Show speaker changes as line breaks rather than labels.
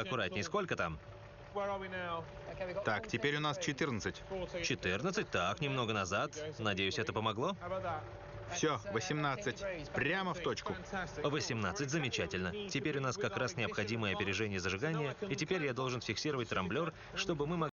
Аккуратней, сколько там?
Так, теперь у нас 14.
14, так, немного назад. Надеюсь, это помогло?
Все, 18. Прямо в точку.
18, замечательно. Теперь у нас как раз необходимое опережение зажигания, и теперь я должен фиксировать трамблер, чтобы мы могли